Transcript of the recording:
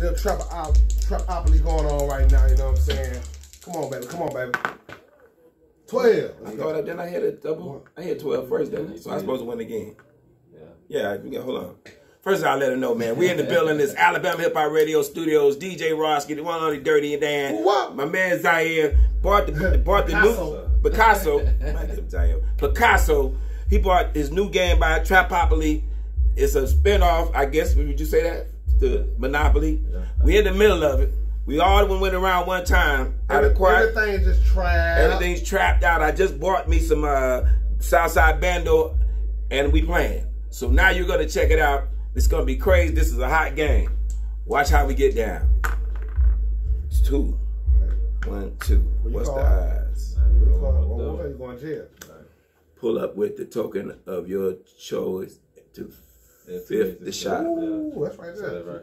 little trap trapopoly going on right now. You know what I'm saying? Come on, baby. Come on, baby. Twelve. I thought I, then I had a double. I had 12 first, didn't I? So I was supposed to win again. Yeah. Yeah. Hold on. First, I'll let them know, man. We in the building. This Alabama Hip Hop Radio Studios. DJ Roski, the one on the Dirty and Dan. What? My man Zaire bought the bought the new Picasso. Picasso. He bought his new game by Trapopoly. It's a spinoff, I guess. Would you say that? The Monopoly. Yeah. We in the middle of it. We all went around one time. Every, acquired, everything's just trapped. Everything's trapped out. I just bought me some uh, Southside Bando, and we playing. So now you're gonna check it out. It's gonna be crazy. This is a hot game. Watch how we get down. It's two. One, two. What What's the odds? Pull up with the token of your choice to fifth the shot. Ooh, that's right there.